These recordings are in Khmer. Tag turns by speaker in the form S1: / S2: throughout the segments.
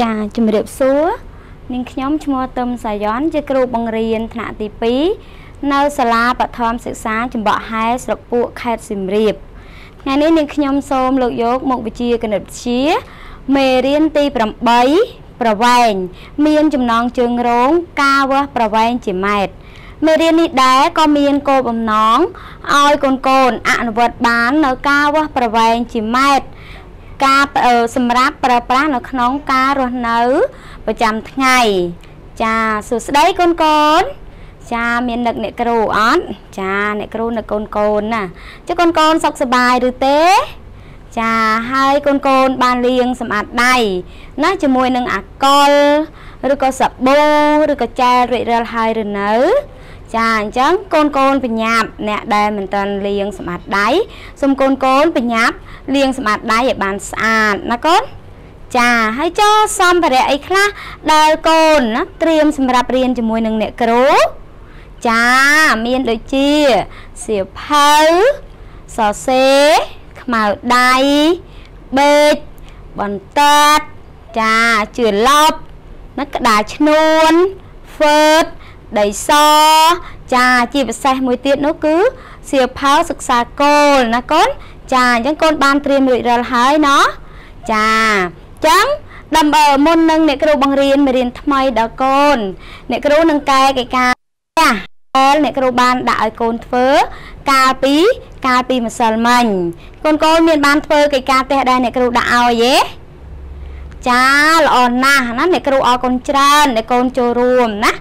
S1: ចាជំរាបសួរនាងខ្ញុំឈ្មោះទឹមសាយ៉នជាគ្រូបង្រៀនថ្នាក់ទី2នៅសាលាបឋមសិក្សាចម្បក់ហែស្រុកពួកខេត្តសៀមរាបថ្ងៃនេះនាងខ្ញុំសូមលើកយកមុខវិជ្ជាគណិតវិទ្យាមេរៀនទី8ប្រវែងមានចំណងជើងរងការវាស់ប្រវែងជាម៉ែត្រមេរៀននេះដែរក៏មានគោលបំណងឲ្យកូនកូនអនុវត្តបាននៅការវាស់ប្រវែងជាម៉ែត្រ ការសម្រាប់ប្រើប្រាស់នៅក្នុងការរស់នៅប្រចាំថ្ងៃ ចាសួស្តីកូនកូនចាមាននឹកអ្នកគ្រូអត់ចាអ្នកគ្រូនឹកកូនកូនណាចុះកូនកូនសុខសប្បាយឬទេ ចាហើយកូនកូនបានលាងសម្អាតដៃណាជាមួយនឹងអាកុលឬក៏សាប៊ូឬក៏ចែលរិចរិលហើយឬនៅ ចាអញ្ចឹងកូនកូនបញ្ញាប់អ្នកដែលមិនទាន់លាងសម្អាតដៃសូមកូនកូនបញ្ញាប់លាងសម្អាតដៃឲ្យបានស្អាតណាកូនចាហើយចូលសម្ភារៈអីខ្លះដែលកូនណាត្រៀមសម្រាប់រៀនជាមួយនឹងអ្នកគ្រូចាមានដូចជាសៀវភៅសរសេរខ្មៅដៃបេកបន្ទាត់ចាជឿឡប់ណាក្តារឈ្នួនហ្វឺត ដីសចាជាពិសេសមួយទៀតនោះគឺសៀវភៅសិក្សាគោលណាកូនចាអញ្ចឹងកូនបានត្រៀមរួចរាល់ហើយណោះចាអញ្ចឹងដើម្បីមុននឹងអ្នកគ្រូបង្រៀនមេរៀនថ្មីដល់កូន អ្នកគ្រូនឹងកែកិច្ចការចាអ្នកគ្រូបានដាក់ឲ្យកូនធ្វើកាលពីកាលពីម្សិលមិញកូនកូនមានបានធ្វើកិច្ចការផ្ទះដែរអ្នកគ្រូដាក់ឲ្យទេចាល្អណាស់ណាអ្នកគ្រូអរគុណច្រើនអ្នកកូនចូលរួមណា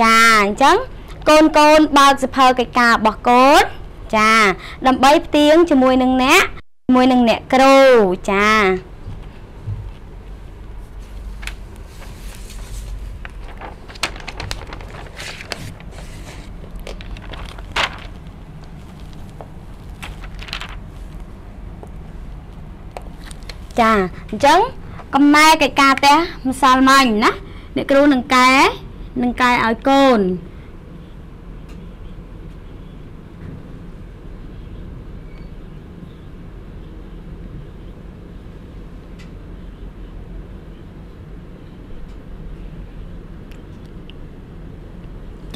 S1: ចាអញ្ចឹងកូនកូនបើកសភៅកិច្ចការរបស់កូនចាដើម្បីផ្ទៀងជាមួយនឹងអ្នកជាមួយនឹងអ្នកគ្រូចាចាអញ្ចឹងកំណែកិច្ចការផ្ទះម្សិលមិញណាអ្នកគ្រូនឹងកែ នឹងកែឲ្យកូន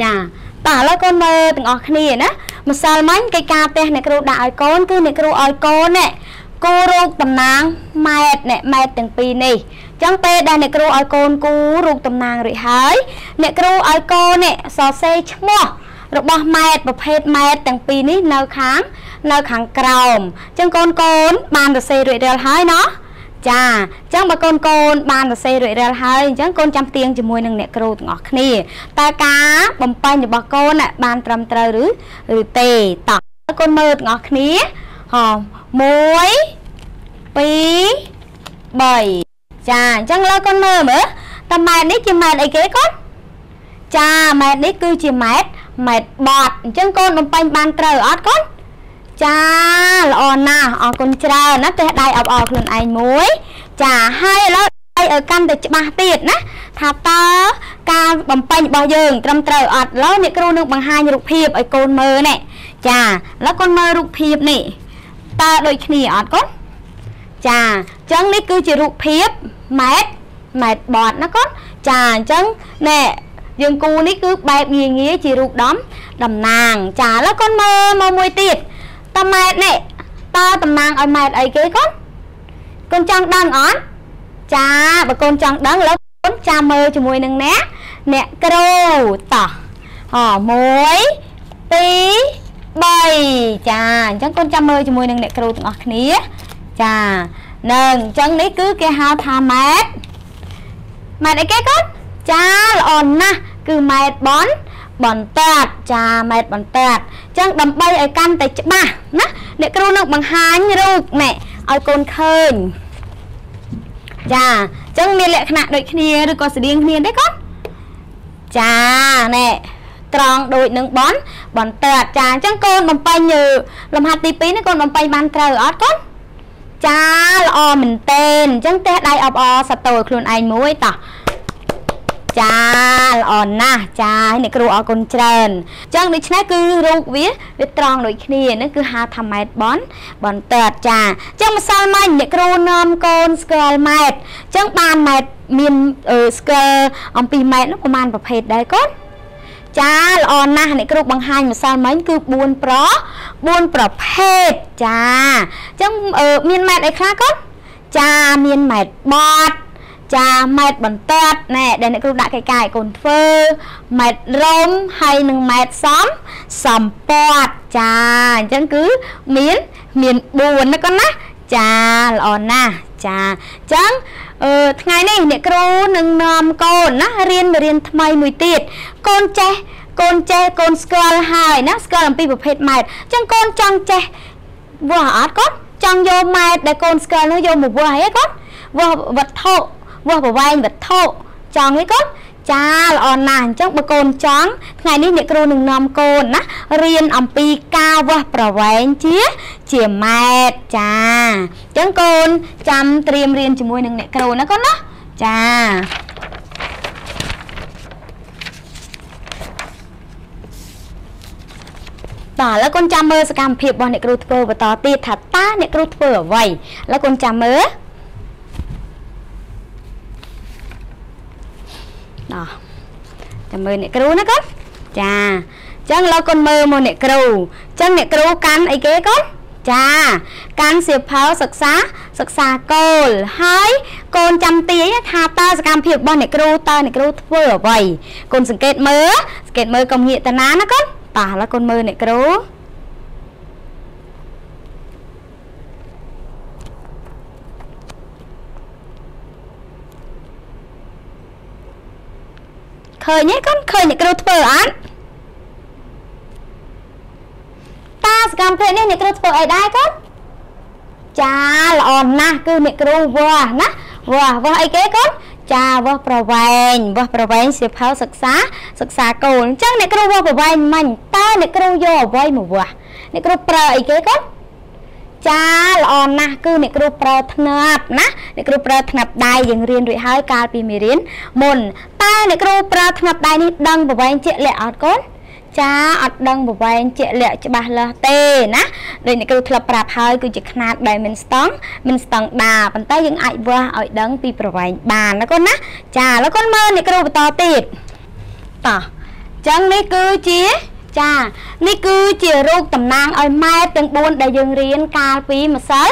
S1: ចាតើឥឡូវកូនមើលទាំងអស់គ្នាណាម្សិលមិញកិច្ចការផ្ទះអ្នកគ្រូដាក់ឲ្យកូនគឺអ្នកគ្រូឲ្យកូននេះគូរូបតំណាងម៉ែត្រអ្នកម៉ែត្រទាំងពីរនេះអញ្ចឹងពេលដែលអ្នកគ្រូឲ្យកូនគូរូបតំណាងរួចហើយ អ្នកគ្រូឲ្យកូននេះសរសេរឈ្មោះរបស់ម៉ែត្រប្រភេទម៉ែត្រទាំងពីរនេះនៅខាង នៅខាងក្រោមអញ្ចឹងកូនកូនបានសរសេររួចរាល់ហើយណោះចាអញ្ចឹងបើកូនកូនបានសរសេររួចរាល់ហើយអញ្ចឹងកូនចាំផ្ទៀងជាមួយនឹងអ្នកគ្រូទាំងអស់គ្នាតើការបំពេញរបស់កូនបានត្រឹមត្រូវឬឬទេតោះកូនមើលទាំងអស់គ្នាហោ1 2 3 ចាអញ្ចឹងលើកូនមើលមើលតើម៉ែត្រនេះជាម៉ែត្រអីគេកូនចាម៉ែត្រនេះគឺជាម៉ែត្រម៉ែត្របត់អញ្ចឹងកូនបំពេញបានត្រូវអត់កូនចាល្អណាស់អរគុណច្រើនណាទេដៃអបអរខ្លួនឯងមួយ ចាហើយឥឡូវដៃឲ្យកាន់តែច្បាស់ទៀតណាថាតើការបំពេញរបស់យើងត្រឹមត្រូវអត់ឥឡូវអ្នកគ្រូនឹងបង្ហាញរូបភាពឲ្យកូនមើលនេះចាឥឡូវកូនមើលរូបភាពនេះតើដូចគ្នាអត់កូនចាអញ្ចឹងនេះគឺជារូបភាព ម៉ែត្រម៉ែត្របត់ណាកូនចាអញ្ចឹងណែយើងគូនេះគឺបែបងាយងាយជារូបដំតំណាង ចាឥឡូវកូនមើលមកមួយទៀតតើម៉ែត្រនេះតើតំណាងឲ្យម៉ែត្រអីគេកូនកូនចង់ដឹងអត់ចាបើកូនចង់ដឹងឥឡូវកូនចាំមើលជាមួយនឹងអ្នកអ្នកគ្រូតោះហ1 2 3ចាអញ្ចឹងកូនចាំមើលជាមួយនឹងអ្នកគ្រូទាំងអស់គ្នាចា នឹងអញ្ចឹងនេះគឺគេហៅថាម៉ែត្រម៉ែត្រអីគេកូនចាល្អណាស់គឺម៉ែត្របនបន្ទាត់ចាម៉ែត្របន្ទាត់អញ្ចឹងដើម្បីឲ្យកាន់តែច្បាស់ណាអ្នកគ្រូនឹងបង្ហាញរូបណែឲ្យកូនឃើញចាអញ្ចឹងមានលក្ខណៈដូចគ្នាឬក៏ស្តៀងគ្នាទេកូនចាណែត្រង់ដូចនឹងបនបន្តចាអញ្ចឹងកូនបំពេញលំហាត់ទី2នេះកូនបំពេញបានត្រូវអត់កូន ចាល្អមែនតេនអញ្ចឹងទេដៃអបអសតោខ្លួនឯងមួយតោះចាល្អណាស់ចាអ្នកគ្រូអរគុណច្រើនអញ្ចឹងដូច្នេះគឺរូបវាវាត្រង់ដូចគ្នាហ្នឹងគឺហៅថាម៉ែត្របនបន្តចាអញ្ចឹងម្សិលមិញអ្នកគ្រូនាំកូនស្គាល់ម៉ែត្រអញ្ចឹងបានម៉ែត្រមានស្គាល់អំពីម៉ែត្រនោះប្រហែលប្រភេទដែរកូន ចាល្អណាស់អ្នកគ្រូបង្ហាញម្សិលមិញគឺ4ប្រ4ប្រភេទចាអញ្ចឹងមានម៉ែត្រអីខ្លះកូនចាមានម៉ែត្របត់ចាម៉ែត្របន្ទាត់ណែដែលអ្នកគ្រូដាក់កិច្ចការឲ្យកូនធ្វើម៉ែត្ររំហើយនិងម៉ែត្រសំសំពត់ចាអញ្ចឹងគឺមានមាន4ណាកូនណាចាល្អណាស់ចាអញ្ចឹង អឺថ្ងៃនេះអ្នកគ្រូនឹងនាំកូនណារៀនរៀនថ្មីមួយទៀតកូនចេះកូនចេះកូនស្គាល់ហើយណាស្គាល់អំពីប្រភេទម៉ែត្រអញ្ចឹងកូនចង់ចេះវាស់អត់កូនចង់យកម៉ែត្រដែលកូនស្គាល់នោះយកមកវាស់អីកូនវាស់វត្ថុវាស់ប្រវែងវត្ថុចង់អីកូន ចាល្អណាស់អញ្ចឹងបើកូនចង់ថ្ងៃនេះអ្នកគ្រូនឹងនាំកូនណារៀនអំពីការវាស់ប្រវែងជាជាម៉ែត្រចាអញ្ចឹងកូនចាំត្រៀមរៀនជាមួយនឹងអ្នកគ្រូណាកូនណាចាបាទឥឡូវកូនចាំមើលសកម្មភាពរបស់អ្នកគ្រូធ្វើបន្តទៀតថាតើអ្នកគ្រូធ្វើអ្វីឥឡូវកូនចាំមើល ដល់ចាំមើលអ្នកគ្រូណាកូនចាអញ្ចឹងឥឡូវកូនមើលមកអ្នកគ្រូអញ្ចឹងអ្នកគ្រូកាន់អីគេកូនចាកាន់សៀវភៅសិក្សាសិក្សាគោលហើយកូនចាំទាយថាតើសកម្មភាពរបស់អ្នកគ្រូតើអ្នកគ្រូធ្វើអ្វីកូនសង្កេតមើលសង្កេតមើលកុំងាកតាណាណាកូនតោះឥឡូវកូនមើលអ្នកគ្រូ ឃើញទេកូនឃើញអ្នកគ្រូធ្វើអត់តាសកម្មភាពនេះអ្នកគ្រូធ្វើអីដែរកូនចាល្អណាស់គឺអ្នកគ្រូវាស់ណាវាស់វាស់អីគេកូនចាវាស់ប្រវែងវាស់ប្រវែងសៀវភៅសិក្សាសិក្សាគោលអញ្ចឹងអ្នកគ្រូវាស់ប្រវែងមិញតើអ្នកគ្រូយកអ្វីមកវាស់អ្នកគ្រូប្រើអីគេកូន ចាល្អណាស់គឺអ្នកគ្រូប្រើធ្នាប់ណាអ្នកគ្រូប្រើធ្នាប់ដៃយើងរៀនរួចហើយកាលពីមេរៀនមុនតែអ្នកគ្រូប្រើធ្នាប់ដៃនេះដឹងប្រវែងជាក់លាក់អត់កូនចាអត់ដឹងប្រវែងជាក់លាក់ច្បាស់លាស់ទេណាដូចអ្នកគ្រូធ្លាប់ប្រាប់ហើយគឺជាຂະຫນាតដែលមិនស្តង់មិនស្តង់ដាប៉ុន្តែយើងអាចវាស់ឲ្យដឹងពីប្រវែងបានណាកូនណាចាឥឡូវកូនមើលអ្នកគ្រូបន្តទៀតតោះអញ្ចឹងនេះគឺជា ចានេះគឺជារូបតំណាងឲ្យម៉ែត្រទាំង4ដែលយើងរៀនកាលពីម្សិល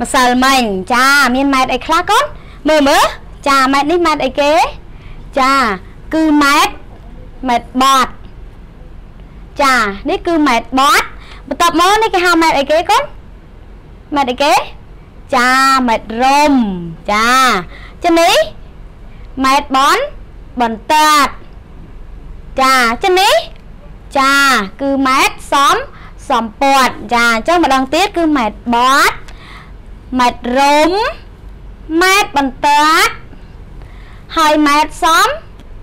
S1: ម្សិលមិញចាមានម៉ែត្រអីខ្លះកូនមើលមើលចាម៉ែត្រនេះម៉ែត្រអីគេចាគឺម៉ែត្រម៉ែត្របត់ចានេះគឺម៉ែត្របត់បន្ទាប់មកនេះគេហៅម៉ែត្រអីគេកូនម៉ែត្រអីគេចាម៉ែត្ររំចាចានេះម៉ែត្របនបន្ទាត់ចាចានេះ ចាគឺម៉ែត្រសំសំពត់ចាអញ្ចឹងម្ដងទៀតគឺម៉ែត្របត់ម៉ែត្ររំម៉ែត្របន្ទាត់ហើយម៉ែត្រសំ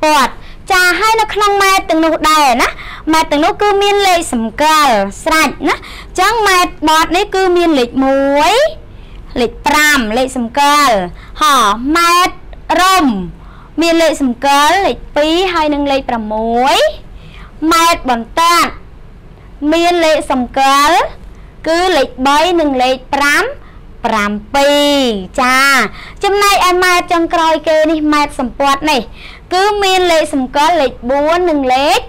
S1: ពត់ចាហើយនៅក្នុងម៉ែត្រទាំងនោះដែរណាម៉ែត្រទាំងនោះគឺមានលេខសម្គាល់ស្រេចណាអញ្ចឹងម៉ែត្របត់នេះគឺមានលេខ1លេខ5លេខសម្គាល់ហ៎ម៉ែត្ររំមានលេខសម្គាល់លេខ2ហើយនិងលេខ6 ម៉ែត្របន្ទាត់មានលេខសម្គាល់គឺលេខ3និងលេខ5 7ចាចំណែកឯម៉ែត្រចុងក្រោយគេនេះម៉ែត្រសម្ពាត់នេះ គឺមានលេខសម្គាល់លេខ4និងលេខ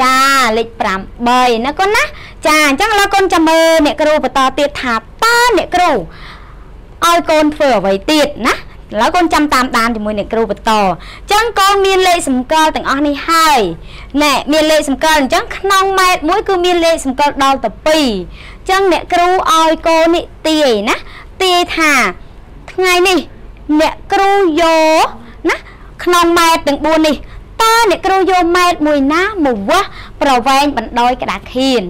S1: ចាលេខ8ណាកូនណាចាអញ្ចឹងឥឡូវកូនចាំមើលអ្នកគ្រូបន្តទៀតថាតើអ្នកគ្រូឲ្យកូនធ្វើអ្វីទៀតណា ឥឡូវកូនចាំតាមដានជាមួយអ្នកគ្រូបន្តអញ្ចឹងកូនមានលេខសម្គាល់ទាំងអស់នេះហើយណែមានលេខសម្គាល់អញ្ចឹងក្នុងម៉ែត្រមួយគឺមានលេខសម្គាល់ដល់ទៅ2អញ្ចឹងអ្នកគ្រូឲ្យកូននេះទាយណាទាយថាថ្ងៃនេះអ្នកគ្រូយកណាក្នុងម៉ែត្រទាំង4នេះតើអ្នកគ្រូយកម៉ែត្រមួយណាមកវាស់ប្រវែងបណ្ដោយក្តារខៀន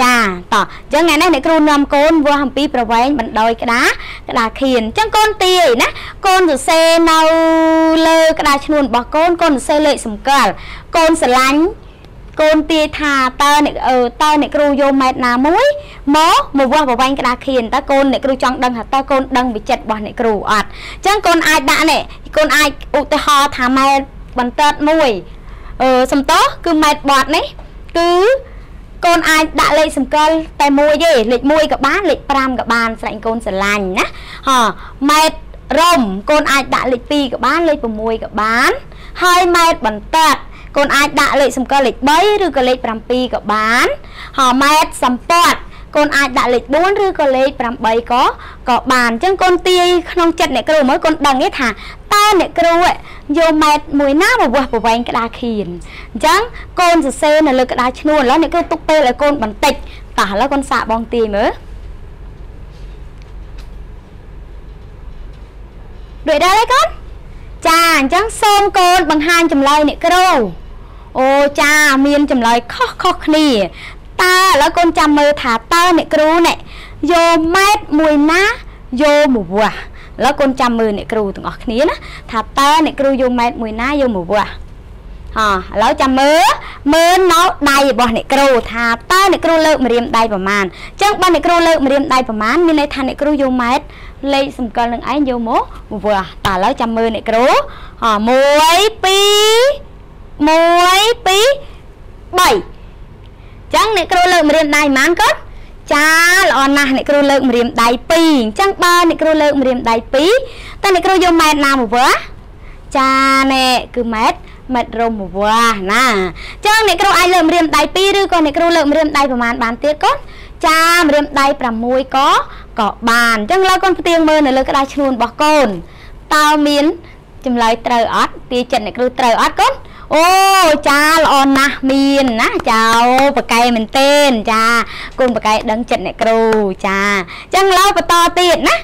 S1: ចាតោះអញ្ចឹងថ្ងៃនេះអ្នកគ្រូនាំកូនវាស់អំពីប្រវែងបណ្ដោយក្តារក្តារខៀនអញ្ចឹងកូនទាយណាកូនសរសេរនៅលើក្តារឈ្នួនរបស់កូនកូនសរសេរលេខសម្គាល់កូនស្រឡាញ់កូនទាយថាតើអ្នកអឺតើអ្នកគ្រូយកម៉ែត្រណាមួយមកមកវាស់ប្រវែងក្តារខៀនតើកូនអ្នកគ្រូចង់ដឹងថាតើកូនដឹងវិចិត្ររបស់អ្នកគ្រូអត់អញ្ចឹងកូនអាចដាក់នេះកូនអាចឧទាហរណ៍ថាម៉ែត្របន្ទាត់មួយអឺសំតោគឺម៉ែត្របត់នេះគឺ កូនអាចដាក់លេខសម្គាល់តែមួយទេលេខ1ក៏បានលេខ5ក៏បានស្រេចកូនស្រឡាញ់ណាហ៎ម៉ែត្ររំកូនអាចដាក់លេខ2ក៏បានលេខ6ក៏បាន ហើយម៉ែត្របន្ទាត់កូនអាចដាក់លេខសម្គាល់លេខ3ឬក៏លេខ7ក៏បានហើយម៉ែត្រសម្ពត់ កូនអាចដាក់លេខ4ឬក៏លេខ8ក៏ក៏បានអញ្ចឹងកូនទាយក្នុងចិត្តអ្នកគ្រូមើលកូនដឹងទេថាតើអ្នកគ្រូយកម៉ែត្រមួយណាមកវាស់ប្រវែងក្តារខៀនអញ្ចឹងកូនសរសេរនៅលើក្តារឈ្នួលឥឡូវអ្នកគ្រូទុកពេលឲ្យកូនបន្តិចតោះឥឡូវកូនសាកបងទាយមើលដូចដែរទេកូនចាអញ្ចឹងសូមកូនបង្ហាញចម្លើយអ្នកគ្រូអូចាមានចម្លើយខុសខុសគ្នា តើឥឡូវកូនចាំមើលថាតើអ្នកគ្រូនេះយកម៉ែត្រមួយណាយកមកវាស់ឥឡូវកូនចាំមើលអ្នកគ្រូទាំងអស់គ្នាណាថាតើអ្នកគ្រូយកម៉ែត្រមួយណាយកមកវាស់ហ៎ឥឡូវចាំមើលមើលនៅដៃរបស់អ្នកគ្រូថាតើអ្នកគ្រូលើកម្រាមដៃប្រមាណអញ្ចឹងបើអ្នកគ្រូលើកម្រាមដៃប្រមាណមានន័យថាអ្នកគ្រូយកម៉ែត្រលេខសម្គាល់នឹងឯងយកមកវាស់តើឥឡូវចាំមើលអ្នកគ្រូហ៎1 2 1 2 3 ចឹងអ្នកគ្រូលើកម្រាមដៃប៉ុន្មានកូនចាល្អណាស់អ្នកគ្រូលើកម្រាមដៃ2អញ្ចឹងបើអ្នកគ្រូលើកម្រាមដៃ2តើអ្នកគ្រូយកម៉ែត្រណាមកវាស់ចាណែគឺម៉ែត្រម៉ែត្ររមមកវាស់ណាអញ្ចឹងអ្នកគ្រូអាចលើកម្រាមដៃ2ឬក៏អ្នកគ្រូលើកម្រាមដៃប្រហែលបានទៀតកូនចាម្រាមដៃ6ក៏ក៏បានអញ្ចឹងឡើយកូនផ្ទៀងមើលនៅលើក្តារឈ្នួនរបស់កូនតើមានចម្លើយត្រូវអត់ទាចិត្តអ្នកគ្រូត្រូវអត់កូន អូចាល្អណាស់មានណាចាអូប៉កែមែនទែនចាគុំប៉កែដឹងចិត្តអ្នកគ្រូចាអញ្ចឹងឡើយបន្តទៀតណា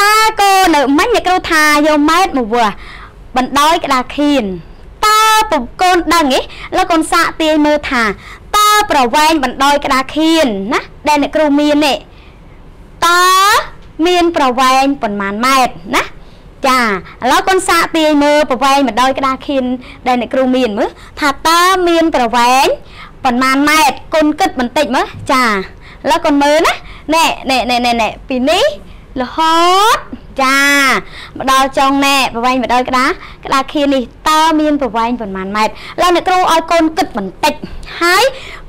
S1: តើកូននៅមិញអ្នកគ្រូថាយកម៉ែតមកវះបណ្ដោយក្តារខៀនតើពំកូនដឹងទេលោកកូនសាកទាយមើលថាតើប្រវែងបណ្ដោយក្តារខៀនណាដែលអ្នកគ្រូមានទេតើមានប្រវែងប៉ុន្មានម៉ែត្រណា ចាឥឡូវកូនសាកទាយមើលប្រវែងមកដោយក្តារខៀនដែលអ្នកគ្រូមានមើលថាតើមានប្រវែងប៉ុន្មានម៉ែត្រកូនគិតបន្តិចមើលចាឥឡូវកូនមើលណាណែណែណែណែពីនេះរហូត ចាមកដល់ចុងណែប្រវែងមកដល់ក្តារក្តារខៀននេះតើមានប្រវែងប៉ុន្មានម៉ែត្រឥឡូវអ្នកគ្រូឲ្យកូនគិតបន្តិចហើយ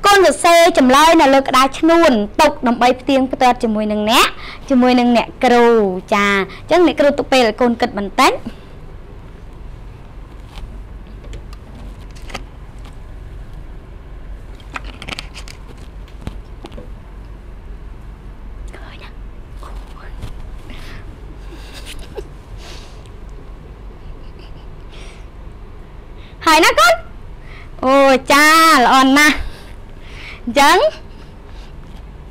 S1: កូនសរសេរចម្លើយនៅលើក្តារឈ្នួនទុកដើម្បីផ្ទៀងផ្ទាត់ជាមួយនឹងអ្នកជាមួយនឹងអ្នកគ្រូចាអញ្ចឹងអ្នកគ្រូទុកពេលឲ្យកូនគិតបន្តិច ហើយណាកូនអូចាល្អណាស់អញ្ចឹង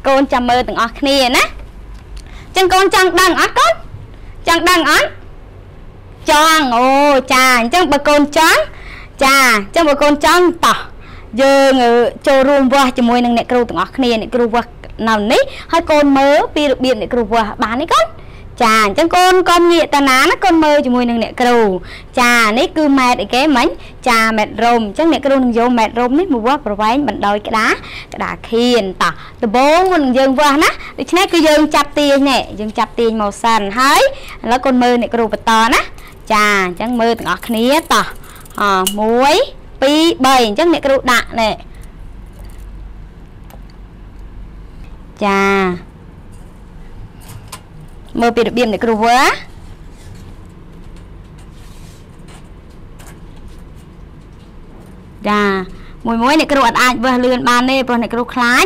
S1: កូនចាំមើលទាំងអស់គ្នាណាអញ្ចឹងកូនចង់ដឹងអត់កូនចង់ដឹងអត់ចង់អូចាអញ្ចឹងបើកូនចង់ចាអញ្ចឹងបើកូនចង់តោះយើងចូលរួមវាស់ជាមួយនឹងអ្នកគ្រូទាំងអស់គ្នាអ្នកគ្រូវាស់នៅនេះហើយកូនមើលពីរបៀបអ្នកគ្រូវាស់បានទេកូន ចាអញ្ចឹងកូនកុំងាកតាណាណាកូនមើលជាមួយនឹងអ្នកគ្រូចានេះគឺម៉ែត្រអីគេមិញចាម៉ែត្ររំអញ្ចឹងអ្នកគ្រូនឹងយកម៉ែត្ររំនេះមកវាស់ប្រវែងបណ្ដោយក្តារក្តារខៀនតោះដំបូងមុននឹងយើងវាស់ណាដូច្នេះគឺយើងចាប់ទាញនេះយើងចាប់ទាញមកសិនហើយឥឡូវកូនមើលអ្នកគ្រូបន្តណាចាអញ្ចឹងមើលទាំងអស់គ្នាតោះអ1 2 3អញ្ចឹងអ្នកគ្រូដាក់នេះចា មើលពីរបៀបអ្នកគ្រូវើចាមួយមួយអ្នកគ្រូអត់អាចវះលឿនបានទេព្រោះអ្នកគ្រូខ្លាច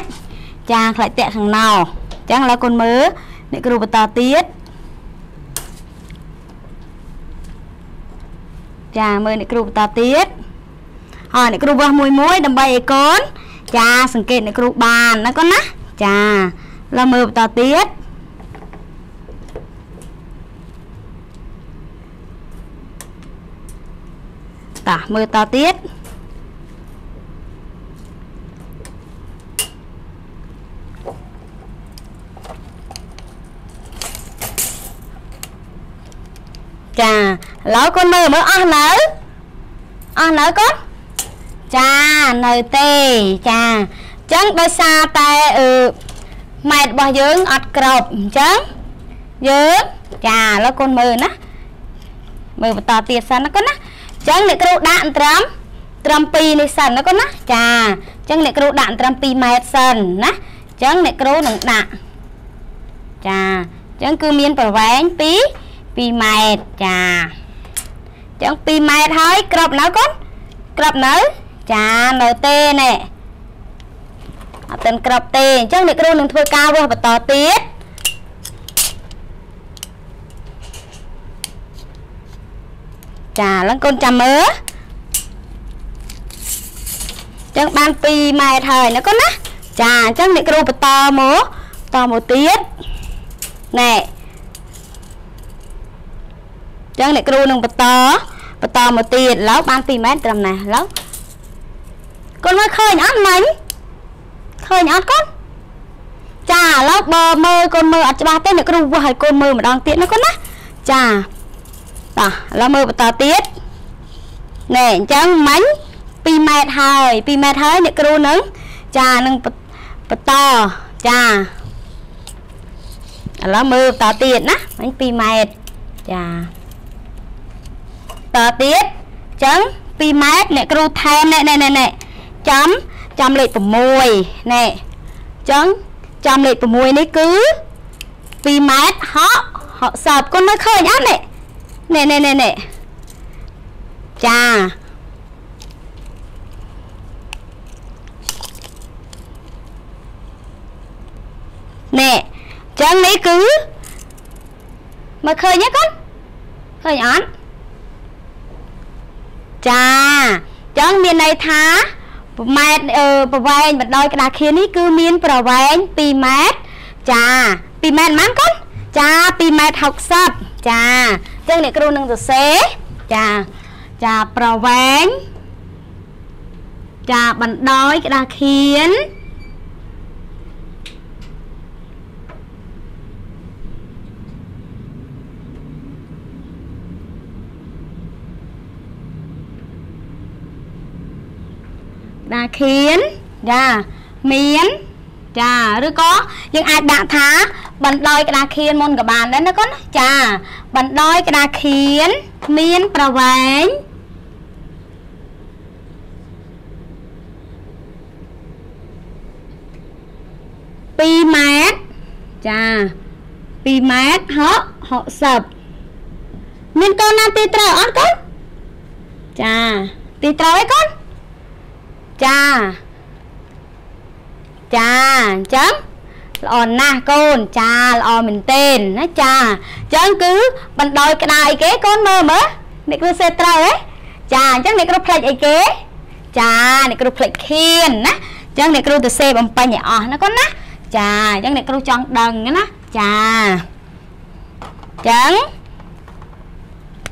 S1: ចាខ្លាចតាក់ខាងណោអញ្ចឹងឥឡូវកូនមើលអ្នកគ្រូបន្តទៀតចាមើលអ្នកគ្រូបន្តទៀតហើយអ្នកគ្រូវាស់មួយមួយដើម្បីឲ្យកូនចាសង្កេតអ្នកគ្រូបានណាកូនណាចាឥឡូវមើលបន្តទៀត តោះមើលតទៀតចាឥឡូវកូនមើលមើលអស់នៅអស់នៅកូនចានៅទេចាអញ្ចឹងដោយសារតែអឺម៉ែត្ររបស់យើងអត់ក្របអញ្ចឹងយើងចាឥឡូវកូនមើលណាមើលបន្តទៀតសិនណាកូនណា ចឹងអ្នកគ្រូដាក់ត្រឹមត្រឹម2នេះសិនណាកូនណាចាចឹងអ្នកគ្រូដាក់ត្រឹម2ម៉ែត្រសិនណាចឹងអ្នកគ្រូនឹងដាក់ចាចឹងគឺមានប្រវែង2 2ម៉ែត្រចាចឹង2ម៉ែត្រហើយក្របនៅកូនក្របនៅចានៅទេណែអត់ទាន់ក្របទេអញ្ចឹងអ្នកគ្រូនឹងធ្វើការវាស់បន្តទៀត ចាឡើងកូនចាំមើលចឹងបាន2ម៉ែត្រហើយណាកូនណាចាអញ្ចឹងអ្នកគ្រូបន្តមកតមកទៀតណែចឹងអ្នកគ្រូនឹងបន្តបន្តមកទៀតឡូវបាន2ម៉ែត្រត្រឹមណាឡូវកូនមើលឃើញអត់មិញឃើញអត់កូនចាឥឡូវបើមើលកូនមើលអត់ច្បាស់ទេអ្នកគ្រូវាស់ឲ្យកូនមើលម្ដងទៀតណាកូនណាចា តោះឥឡូវមើលបន្តទៀតណែអញ្ចឹងមិញ2ម៉ែត្រហើយ2ម៉ែត្រហើយអ្នកគ្រូនឹងចានឹងបន្តចាឥឡូវមើលបន្តទៀតណាមិញ2ម៉ែត្រចាតទៀតអញ្ចឹង2ម៉ែត្រអ្នកគ្រូថែមណែណែណែចាំចាំលេខ6ណែអញ្ចឹងចាំលេខ6នេះគឺ2ម៉ែត្រហក60គុណមើលឃើញអត់ណែ ណែណែណែណែចាណែចឹងនេះគឺមើលឃើញទេកូនឃើញអត់ចាចឹងមានន័យថាម៉ែត្រប្រវែងបណ្ដោយក្តារខៀននេះគឺមានប្រវែង2ម៉ែត្រចា2ម៉ែត្រប៉ុន្មានកូនចា2ម៉ែត្រ60ចាអញ្ចឹងអ្នកគ្រូនឹងសរសេរចាចាប្រវែងចាបណ្ដោយក្តារខៀនដាខៀនចាមាន ចាឬក៏យើងអាចដាក់ថាបណ្ដោយក្តារខៀនមុនក៏បានដែរណាកូនចាបណ្ដោយក្តារខៀនមានប្រវែង2ម៉ែត្រចា2ម៉ែត្រហក60មានកូនណាទីត្រូវអត់កូនចាទីត្រូវឯកូនចា ចាអញ្ចឹងល្អណាស់កូនចាល្អមែនទែនណាចាអញ្ចឹងគឺបណ្ដោយក្តារអីគេកូនមើលមើលអ្នកគ្រូសេត្រូវហ៎ចាអញ្ចឹងអ្នកគ្រូផ្លេចអីគេចាអ្នកគ្រូផ្លេចខៀនណាអញ្ចឹងអ្នកគ្រូទៅសេបំពេញឲ្យអស់ណាកូនណាចាអញ្ចឹងអ្នកគ្រូចង់ដឹងណាចាអញ្ចឹង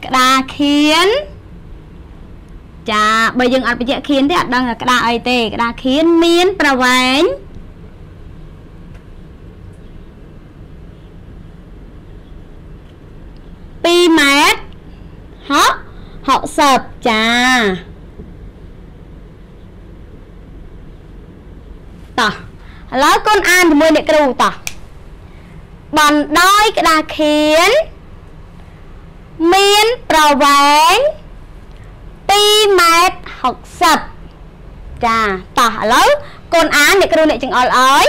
S1: ក្តារខៀនចាបើយើងអត់បញ្ជាក់ខៀនទេអត់ដឹងថាក្តារអីទេក្តារខៀនមានប្រវែង 2ម៉ែត្រហក60ចាតោះឥឡូវកូនអានជាមួយអ្នកគ្រូតោះបណ្ដោយក្តារខៀនមានប្រវែង2ម៉ែត្រ60ចាតោះឥឡូវកូនអានអ្នកគ្រូអ្នកចង្អុលអើយ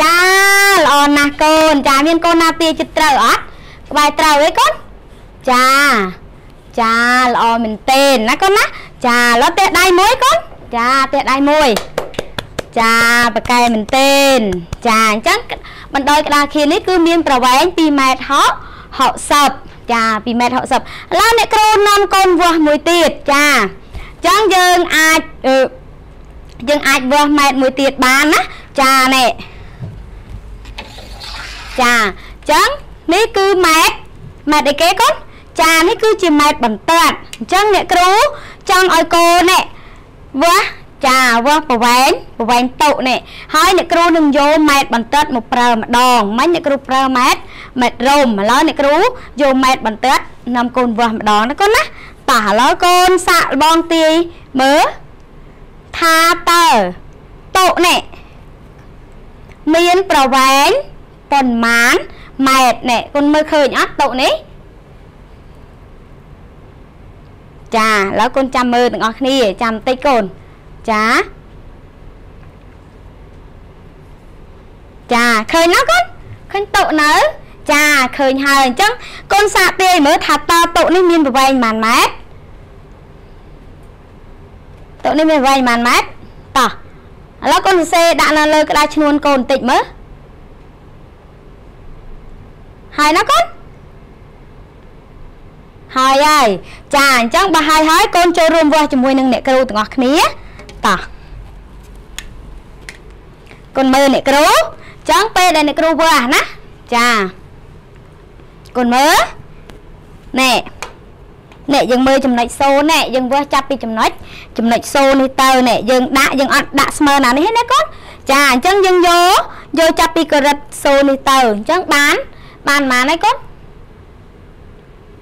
S1: ចាល្អណាស់កូន ចាមានកូនណាទាចិត្តត្រូវអត់ក្បែរត្រូវអីកូនចាចាល្អមែនទេណាកូនណាចាឥឡូវទេដៃមួយកូនចាទេដៃមួយចាប្រកែមែនទេចាអញ្ចឹងបណ្ដោយក្តារខៀននេះគឺមានប្រវែង2ម៉ែត្រ60ចា2ម៉ែត្រ60ឥឡូវអ្នកគ្រូនាំកូនវាស់មួយទៀតចាអញ្ចឹងយើងអាចយើងអាចវាស់ម៉ែត្រមួយទៀតបានណាចានេះ ចាអញ្ចឹងនេះគឺម៉ែត្រម៉ែត្រអីគេកូនចានេះគឺជាម៉ែត្របន្ទាត់អញ្ចឹងអ្នកគ្រូចង់ឲ្យកូននេះវាស់ចាវាស់ប្រវែងប្រវែងតុនេះហើយអ្នកគ្រូនឹងយកម៉ែត្របន្ទាត់មកប្រើម្ដងមិញអ្នកគ្រូប្រើម៉ែត្រម៉ែត្ររោមឥឡូវអ្នកគ្រូយកម៉ែត្របន្ទាត់នាំកូនវាស់ម្ដងណាកូនណាតោះឥឡូវកូនសាកបងទាយមើលថាតើតុនេះមានប្រវែង ប៉ុន្មានម៉ែត្រនេះគុណមើលឃើញអត់តុនេះចាឥឡូវគុណចាំមើលទាំងអស់គ្នាចាំតិចកូនចាចាឃើញណាកូនឃើញតុនៅ ចាឃើញហើយអញ្ចឹងកូនសាកទាយមើលថាតតុនេះមានប្រវែងប៉ុន្មានម៉ែត្រតុនេះមានប្រវែងប៉ុន្មានម៉ែត្រតោះឥឡូវកូនសរសេរដាក់នៅលើក្តារឈ្នួនកូនបន្តិចមើល ហើយណាកូនហើយហើយចាអញ្ចឹងបើហើយហើយកូនចូលរួមវាស់ជាមួយនឹងអ្នកគ្រូទាំងអស់គ្នាតោះកូនមើលអ្នកគ្រូចឹងពេលដែលអ្នកគ្រូវាស់ណាចាកូនមើលណែណែយើងមើលចំណុចសូណែយើងវាស់ចាប់ពីចំណុចចំណុចសូនេះទៅណែយើងដាក់យើងអត់ដាក់ស្មើណានេះណាកូនចាអញ្ចឹងយើងយកយកចាប់ពីករិតសូនេះទៅអញ្ចឹងបាន បានប៉ុន្មានហើយកូន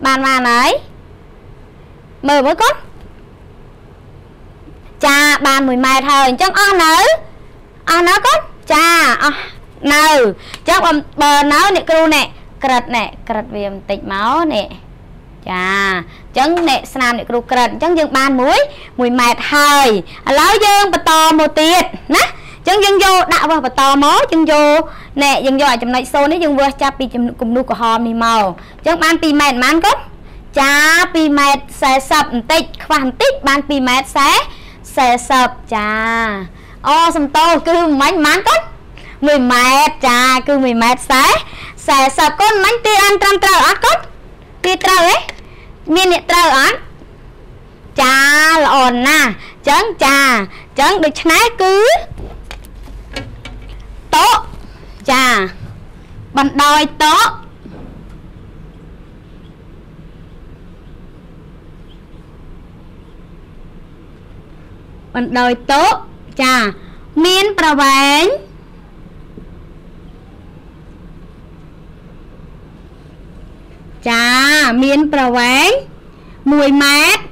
S1: បានប៉ុន្មានហើយមើលមើលកូនចាបាន1ម៉ែត្រហើយអញ្ចឹងអស់នៅអស់នៅកូនចាអស់នៅអញ្ចឹងបើនៅអ្នកគ្រូនេះក្រិតនេះក្រិតវាបន្តិចមកនេះចាអញ្ចឹងអ្នកស្នាមអ្នកគ្រូក្រិតអញ្ចឹងយើងបាន1 1ម៉ែត្រហើយឥឡូវយើងបន្តមកទៀតណា ចឹងយើងយកដាក់វាស់បន្តមកយើងយកណែយើងយកអាចំណុចសូននេះយើងវាស់ចាប់ពីគំនូក្រហមនេះមកចឹងបាន2ម៉ែត្រប៉ុន្មានកូនចា2ម៉ែត្រ40បន្តិចខ្វះបន្តិចបាន2ម៉ែត្រ40ចាអូសំតោគឺមិញប៉ុន្មានកូន1ម៉ែត្រចាគឺ1ម៉ែត្រ40កូនមិញទីអានត្រឹមត្រូវអត់កូនទីត្រូវហ៎មានអ្នកត្រូវអត់ចាល្អណាស់ចឹងចាចឹងដូច្នេះគឺ តកចាបណ្ដោយតកបណ្ដោយតកចាមានប្រវែងចាមានប្រវែង1ម៉ែត្រ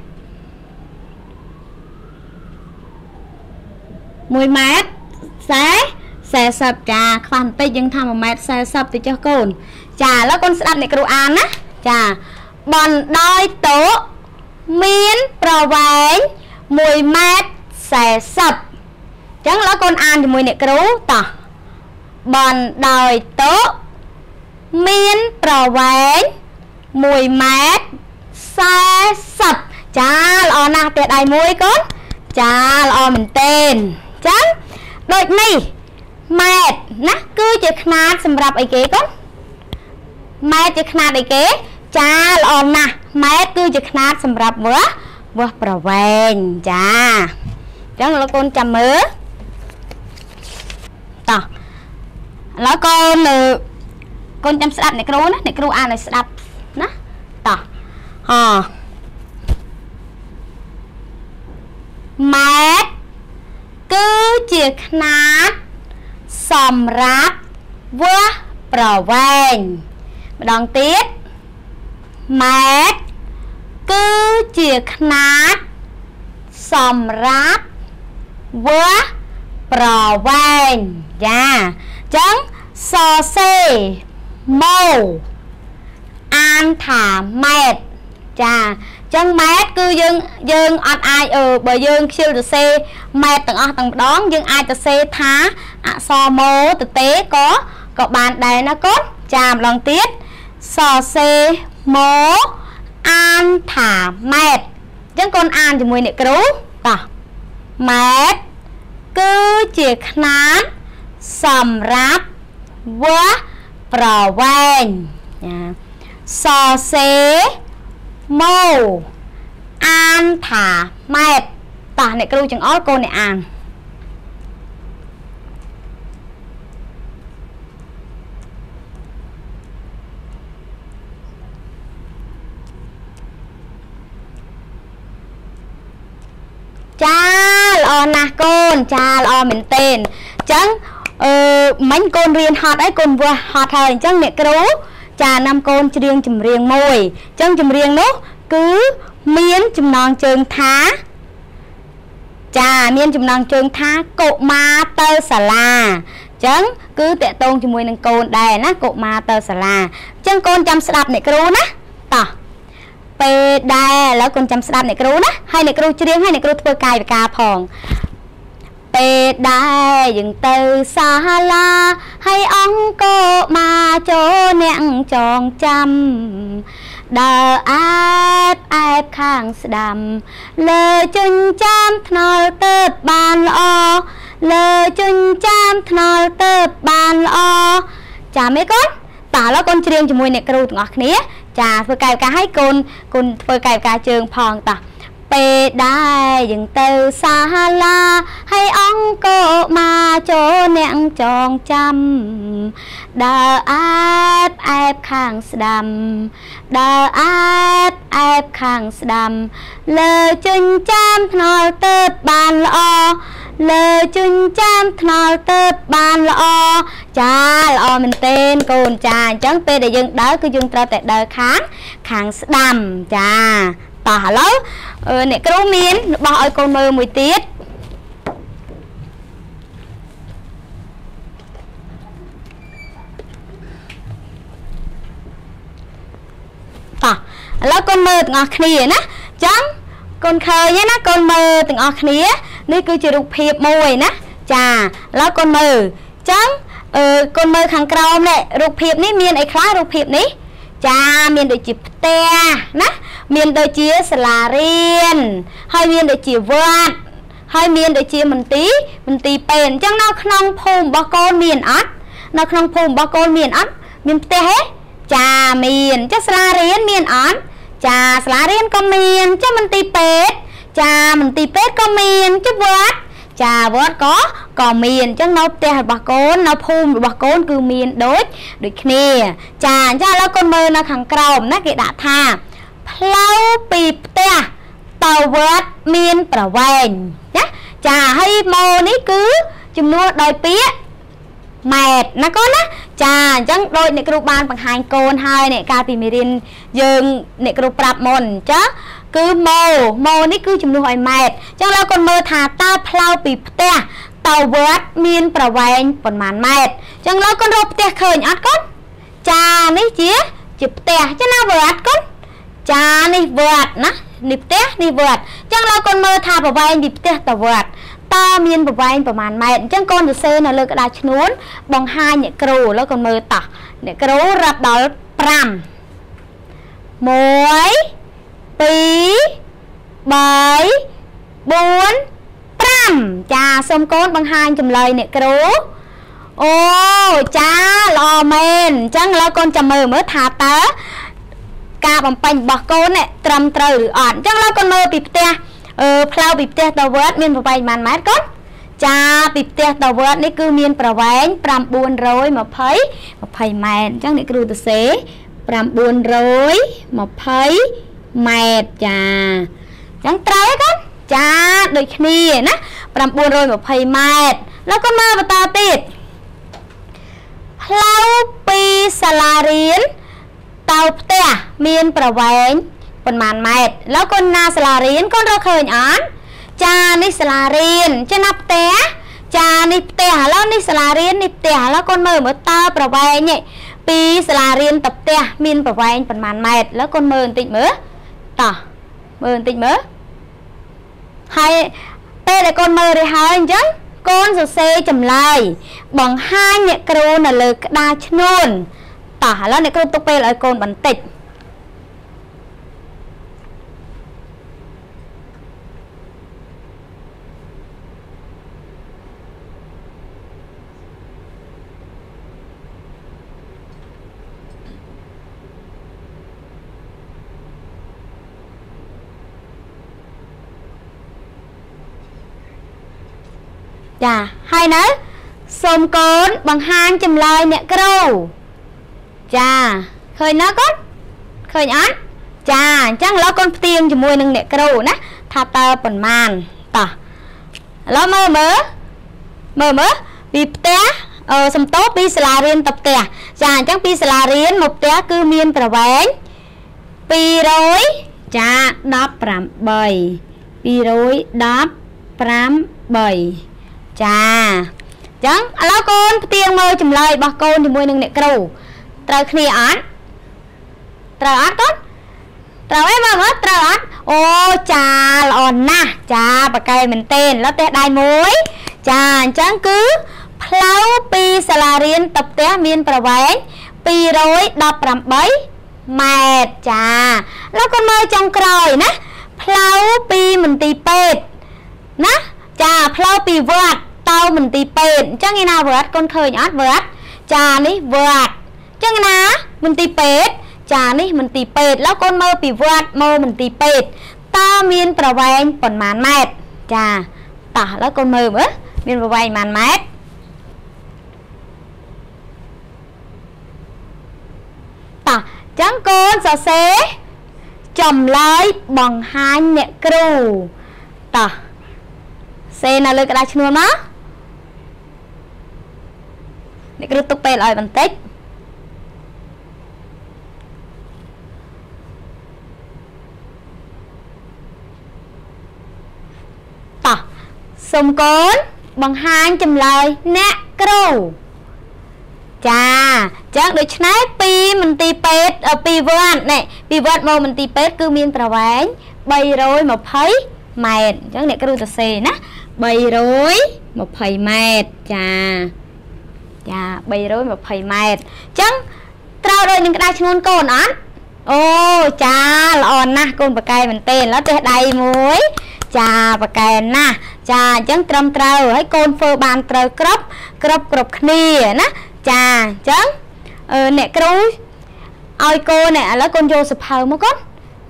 S1: 1ម៉ែត្រ40 40ចាខ្វះបន្តិចយើងថា1ម៉ែត្រ40ទៅចុះកូន ចាឥឡូវកូនស្ដាប់អ្នកគ្រូអានណាចាបណ្ដោយតូមានប្រវែង1ម៉ែត្រ40អញ្ចឹងឥឡូវកូនអានជាមួយអ្នកគ្រូតោះបណ្ដោយតូមានប្រវែង1ម៉ែត្រ40ចាល្អណាស់ទេដៃមួយកូនចាល្អមែនទែនអញ្ចឹងដូចនេះ ម៉ែត្រណាគឺជាຂ្នាតសម្រាប់អីគេកូនម៉ែត្រជាຂ្នាតអីគេចាល្អណាស់ម៉ែត្រគឺជាຂ្នាតសម្រាប់វាស់វាស់ប្រវែងចាអញ្ចឹងលោកកូនចាំមើលតោះឥឡូវកូនកូនចាំស្ដាប់អ្នកគ្រូណាអ្នកគ្រូអានឲ្យស្ដាប់ណាតោះអម៉ែត្រគឺជាຂ្នាត សម្រាប់វាស់ប្រវែងម្ដងទៀតម៉ែត្រគឺជាຂ្នាតសម្រាប់វាស់ប្រវែងចាអញ្ចឹងសរសេរម៉ូអានថាម៉ែត្រចា ចឹងម៉ែត្រគឺយើងយើងអត់អាចអឺបើយើងខ្ជិលទៅសេម៉ែត្រទាំងអស់ទាំងម្ដងយើងអាចទៅសេថាអក្សរម៉ូទៅទេក៏ក៏បានដែរណាកូនចាម្ដងទៀតសរសេម៉ូអានថាម៉ែត្រចឹងកូនអានជាមួយអ្នកគ្រូតោះម៉ែត្រគឺជាຂ្នាតសម្រាប់វាស់ប្រវែងចាសរសេ ម៉ូអានថាម៉ែត្រតោះអ្នកគ្រូចង្អុលកូនអ្នកអានចាល្អណាស់កូនចាល្អមែនទែនអញ្ចឹងអឺមិញកូនរៀនហត់អីកូនវាស់ហត់ហើយអញ្ចឹងអ្នកគ្រូ ចានាំកូនច្រៀងចម្រៀងមួយអញ្ចឹងចម្រៀងនោះគឺមានចំណងជើងថាចាមានចំណងជើងថាកុមារទៅសាលាអញ្ចឹងគឺតកតងជាមួយនឹងកូនដែរណាកុមារទៅសាលាអញ្ចឹងកូនចាំស្ដាប់អ្នកគ្រូណាតោះពេលដែរឥឡូវកូនចាំស្ដាប់អ្នកគ្រូណាហើយអ្នកគ្រូច្រៀងហើយអ្នកគ្រូធ្វើកាយវិការផង ពេលដែរយើងទៅសាលាហើយអង្គមកចូលអ្នកចងចាំដើរអែបអែបខាងស្ដាំ លើជញ្ចាំថ្នល់ទៅបានល្អលើជញ្ចាំថ្នល់ទៅបានល្អចាំអីកូនតើឥឡូវកូនច្រៀងជាមួយអ្នកគ្រូទាំងអស់គ្នា ចាធ្វើកាយវិការឲ្យកូនកូនធ្វើកាយវិការជើងផងតោះ ពេលដែរយើងទៅសាលាហើយអង្គមកចូលអ្នកចងចាំដើរអែបអែបខាងស្ដាំដើរអែបអែបខាងស្ដាំ លើជញ្ចាំថ្នល់ទៅបានល្អលើជញ្ចាំថ្នល់ទៅបានល្អចាល្អមែនទែនកូនចាអញ្ចឹងពេលដែលយើងដើរគឺយើងត្រូវតែដើរខាងខាងស្ដាំចា តោះឥឡូវអ្នកគ្រូមានរបស់ឲ្យកូនមើលមួយទៀតតោះឥឡូវកូនមើលទាំងអស់គ្នាណាចឹងកូនឃើញណាកូនមើលទាំងអស់គ្នានេះគឺជារូបភាពមួយណាចាឥឡូវកូនមើលចឹងអឺកូនមើលខាងក្រោមនេះរូបភាពនេះមានអីខ្លះរូបភាពនេះចាមានដូចជាផ្ទះណា មានដូចជាសាលារៀនហើយមានដូចជាវត្តហើយមានដូចជាមន្ទីរមន្ទីរពេទ្យអញ្ចឹងនៅក្នុងភូមិរបស់កូនមានអត់នៅក្នុងភូមិរបស់កូនមានអត់មានផ្ទះទេចាមានចាសាលារៀនមានអត់ចាសាលារៀនក៏មានចាមន្ទីរពេទ្យចាមន្ទីរពេទ្យក៏មានចាវត្តចាវត្តក៏ក៏មានអញ្ចឹងនៅផ្ទះរបស់កូននៅភូមិរបស់កូនគឺមានដូចដូចគ្នា ចាអញ្ចឹងឥឡូវកូនមើលនៅខាងក្រោមណាគេដាក់ថា ផ្លូវពីផ្ទះទៅវត្តមានប្រវែងណាចាហើយម៉ូនេះគឺចំនួនដោយពាក្យម៉ែត្រណាកូនណាចាអញ្ចឹងដូចអ្នកគ្រូបានបង្ហាញកូនហើយអ្នកកាលពីមេរៀនយើងអ្នកគ្រូប្រាប់មុនចាគឺម៉ូម៉ូនេះគឺចំនួនឲ្យម៉ែត្រអញ្ចឹងឡើយកូនមើលថាតើផ្លូវពីផ្ទះទៅវត្តមានប្រវែងប៉ុន្មានម៉ែត្រអញ្ចឹងឡើយកូនរកផ្ទះឃើញអត់កូនចានេះជាជាផ្ទះចឹងណាវត្តកូន ចានេះវត្តណានេះផ្ទះនេះវត្តអញ្ចឹងឡើយកូនមើលថាប្រវែងពីផ្ទះទៅវត្តតើមានប្រវែងប្រហែលម៉ែត្រអញ្ចឹងកូនសរសេរនៅលើក្តារឈ្នួនបង្ហាញអ្នកគ្រូឥឡូវកូនមើលតោះអ្នកគ្រូរាប់ដល់5 1 2 3 4 5ចាសូមកូនបង្ហាញចម្លើយអ្នកគ្រូអូចាល្អមែនអញ្ចឹងឥឡូវកូនចាំមើលមើលថាតើ ការបំពេញរបស់កូននេះត្រឹមត្រូវឬអត់អញ្ចឹងឥឡូវកូនមើលពីផ្ទះអឺផ្លូវពីផ្ទះទៅវត្តមានប្រវែងប៉ុន្មានម៉ែត្រកូនចាពីផ្ទះទៅវត្តនេះគឺមានប្រវែង920 20ម៉ែត្រអញ្ចឹងអ្នកគ្រូទៅសេ920ម៉ែត្រចាអញ្ចឹងត្រូវទេកូនចាដូចគ្នាណា920ម៉ែត្រแล้วក៏មកបន្តទៀតផ្លូវពីសាលារៀន តៅផ្ទះមានប្រវែងប៉ុន្មានម៉ែត្រឥឡូវកូនណាសាលារៀនកូនរកឃើញអត់ចានេះសាលារៀនចាណាផ្ទះចានេះផ្ទះឥឡូវនេះសាលារៀននេះផ្ទះឥឡូវកូនមើលមើលតើប្រវែងនេះពីសាលារៀនទៅផ្ទះមានប្រវែងប៉ុន្មានម៉ែត្រឥឡូវកូនមើលបន្តិចមើលតោះមើលបន្តិចមើលហើយពេលដែលកូនមើលរួចហើយអញ្ចឹងកូនសរសេរចម្លើយបង្ហាញអ្នកគ្រូនៅលើក្តារឈ្នួន តោះឥឡូវអ្នកគ្រូទុកពេលឲ្យកូនបន្តិចចាហើយនៅសូមកូនបង្ហាញចម្លើយអ្នកគ្រូ ចាឃើញណាកូនឃើញអត់ចាអញ្ចឹងឥឡូវកូនផ្ទៀងជាមួយនឹងអ្នកគ្រូណាថាតើប៉ុន្មានតោះឥឡូវមើលមើលមើលមើលពីផ្ទះអឺសំតោពីសាលារៀនទៅផ្ទះចាអញ្ចឹងពីសាលារៀនមកផ្ទះគឺមានប្រវែង200ចា18 218ចាចឹងឥឡូវកូនផ្ទៀងមើលចម្លើយរបស់កូនជាមួយនឹងអ្នកគ្រូ ត្រូវគ្នាអត់ត្រូវអត់កូនត្រូវឯងមើលមើលត្រូវអត់អូចាល្អណាស់ចាប៉កែមែនទេឥឡូវផ្ទះដៃមួយចាអញ្ចឹងគឺផ្លូវពីសាលារៀនទៅផ្ទះមានប្រវែង218ម៉ែត្រចាលោកកូនមើលចុងក្រោយណាផ្លូវពីមន្ទីរពេទ្យណាចាផ្លូវពីវត្តទៅមន្ទីរពេទ្យអញ្ចឹងឯណាវត្តកូនឃើញអត់វត្តចានេះវត្ត ចឹងណាមន្ទីរពេទ្យចានេះមន្ទីរពេទ្យឡើយកូនមើលពីវត្តមកមន្ទីរពេទ្យតើមានប្រវែងប៉ុន្មានម៉ែត្រចាតោះឡើយកូនមើលមើលមានប្រវែងប៉ុន្មានម៉ែត្រតោះចឹងកូនសរសេរចម្លើយបង្ហាញអ្នកគ្រូតោះសេនៅលើក្តារឈ្នួលមកអ្នកគ្រូទុកពេលឲ្យបន្តិច សុំកូនបង្ហាញចម្លើយអ្នកគ្រូចាអញ្ចឹងដូច្នេះពីមន្ទីរពេទ្យពីវត្តនេះពីវត្តមកមន្ទីរពេទ្យគឺមានប្រវែង320ម៉ែត្រអញ្ចឹងអ្នកគ្រូសរសេរណា320ម៉ែត្រចាចា320ម៉ែត្រអញ្ចឹងត្រូវដូចនឹងក្តារឈ្នួនកូនអត់អូចាល្អណាស់កូនបកែមែនទេឥឡូវទេដៃមួយ ចាបកែណាស់ចាអញ្ចឹងត្រឹមត្រូវហើយកូនធ្វើបានត្រូវគ្រប់គ្រប់គ្រប់គ្នាណាចាអញ្ចឹងអ្នកគ្រូឲ្យកូនឥឡូវកូនយកសភៅមកកូន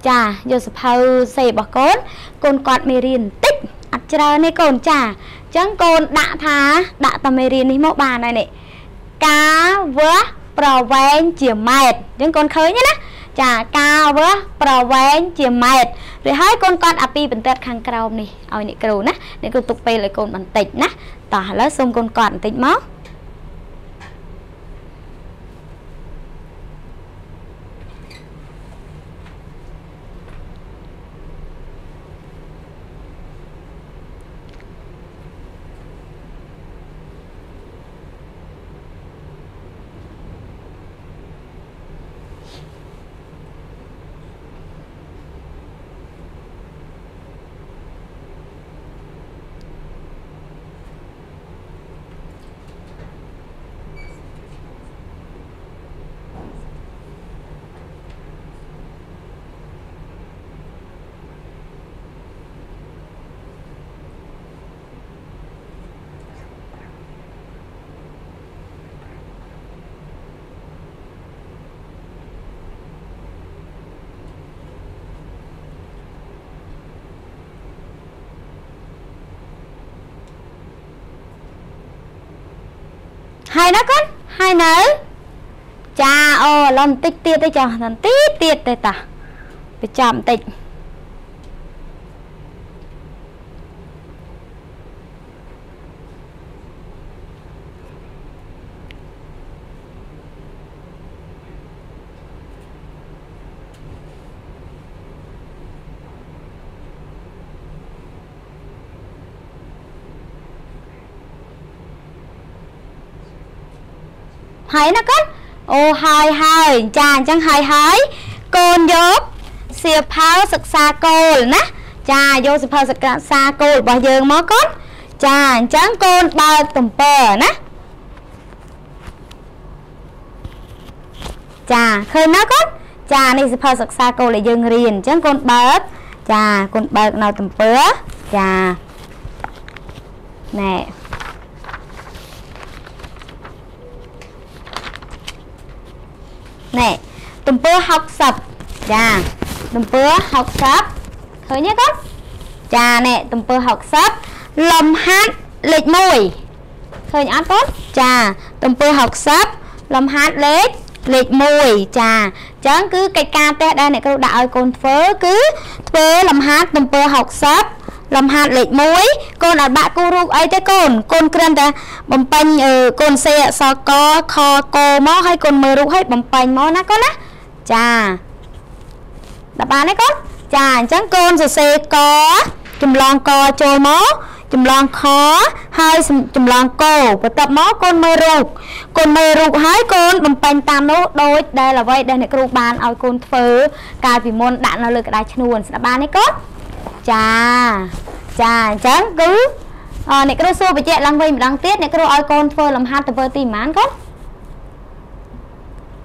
S1: ចាយកសភៅសេរបស់កូនកូនគាត់មេរៀនបន្តិចអត់ច្រើនទេកូនចាអញ្ចឹងកូនដាក់ថាដាក់តាមេរៀននេះមកបានហើយនេះការវាស់ប្រវែងជាម៉ែត្រអញ្ចឹងកូនឃើញទេណា ចាការវាស់ប្រវែងជាម៉ែត្ររួចហើយកូនគាត់អាពីបន្ទាត់ខាងក្រោមនេះឲ្យអ្នកគ្រូណាអ្នកគ្រូទុកពេលឲ្យកូនបន្តិចណាតោះឥឡូវសូមកូនគាត់បន្តិចមក ហើយណាកូនហើយនៅចាអូឡំបន្តិចទៀតទេចាបន្តិចទៀតទេតាបញ្ចប់បន្តិច ហើយណាកូនអូហើយហើយចាអញ្ចឹងហើយហើយកូនយកសៀវភៅសិក្សាគោលណាចាយកសៀវភៅសិក្សាគោលរបស់យើងមកកូនចាអញ្ចឹងកូនបើកទំព័រណាចាឃើញណាកូនចានេះសៀវភៅសិក្សាគោលដែលយើងរៀនអញ្ចឹងកូនបើកចាកូនបើកនៅទំព័រចាណែ ណែទំព័រ60ចាទំព័រ60ឃើញទេកូនចាណែទំព័រ60លំហាត់លេខ1ឃើញអត់កូនចាទំព័រ60លំហាត់លេខលេខ1ចាអញ្ចឹងគឺកិច្ចការផ្ទះដែលអ្នកគ្រូដាក់ឲ្យកូនធ្វើគឺធ្វើលំហាត់ទំព័រ60 លំហាត់លេខ1កូនអត់បាក់គូរូបអីទេកូនកូនគ្រាន់តែបំពេញកូនសេអក្សរកខកមកហើយកូនមើលរូបឲ្យបំពេញមកណាកូនណាចាដល់បានទេកូនចាអញ្ចឹងកូនសរសេរកចម្លងកចូលមកចម្លងខហើយចម្លងកបន្ទាប់មកកូនមើលរូបកូនមើលរូបហើយកូនបំពេញតាមនោះដូចដែលអ្វីដែលអ្នកគ្រូបានឲ្យកូនធ្វើកាលពីមុនដាក់នៅលើក្តារឈ្នួនស្ដាប់បានទេកូន ចាចាអញ្ចឹងគឺអ្នកគ្រូសួរបញ្ជាក់ឡើងវិញម្ដងទៀតអ្នកគ្រូឲ្យកូនធ្វើលំហាត់ទៅធ្វើទីប៉ុន្មានកូន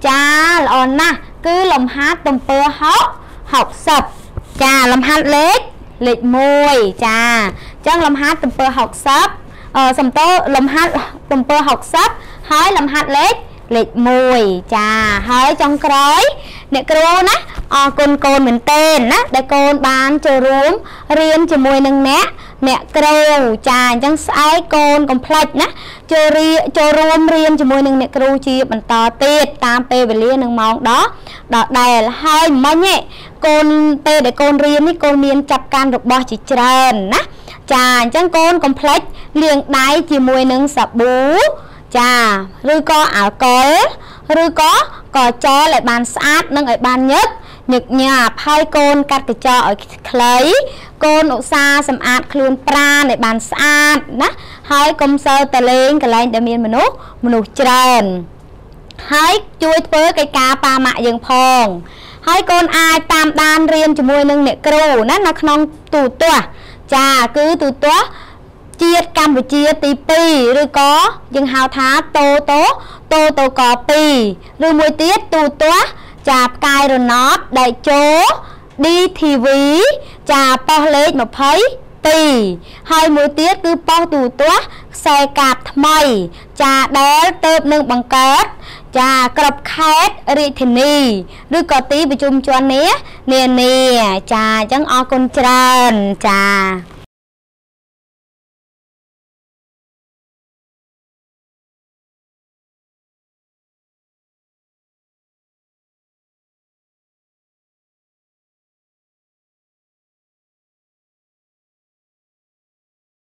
S1: ចាល្អណាស់គឺលំហាត់ទំពើ60ចាលំហាត់លេខលេខ1ចាអញ្ចឹងលំហាត់ទំពើ60អឺសំទោលំហាត់ទំពើ60ហើយលំហាត់លេខលេខ1ចាហើយចុងក្រោយ អ្នកគ្រូណាអរគុណកូនមែនតេនណាដែលកូនបានចូលរួមរៀនជាមួយនឹងអ្នកអ្នកគ្រូចាអញ្ចឹងស្អែកកូនកុំភ្លេចណាចូលរៀនចូលរួមរៀនជាមួយនឹងអ្នកគ្រូជាបន្តទៀតតាមពេលវេលានឹងម៉ោងដល់ដល់ដែលហើយមិញឯងកូនពេលដែលកូនរៀននេះកូនមានចាប់កាន់របស់ជាច្រើនណាចាអញ្ចឹងកូនកុំភ្លេចលាងដៃជាមួយនឹងសាប៊ូចាឬក៏អាល់កុល ឬក៏ក៏ចោលឲ្យបានស្អាតនិងឲ្យបានញឹកញឹកញាប់ហើយកូនកាត់កញ្ចក់ឲ្យខ្លីកូនឧស្សាហ៍សម្អាតខ្លួនប្រាណឲ្យបានស្អាតណាហើយកុំសូវតលេងកន្លែងដែលមានមនុស្សមនុស្សច្រើនហើយជួយធ្វើកិច្ចការប៉ាម៉ាក់យើងផងហើយកូនអាចតាមដានរៀនជាមួយនឹងអ្នកគ្រូណានៅក្នុងទូទាស់ចាគឺទូទាស់ជាតិកម្ពុជាទី2ឬក៏យើងហៅថាតូតូតូតូក2ឬមួយទៀតទូទាស់ចាផ្កាយរណបដែលចូល DTV ចាប៉ុសលេខ20ហើយមួយទៀតគឺប៉ុសទូទាស់ខ្សែកាបថ្មី ចាដែលទៅនឹងបង្កើតចាក្របខេត្តរាជធានីឬក៏ទីប្រជុំជាន់នេះនានាចាអញ្ចឹងអរគុណច្រើនចា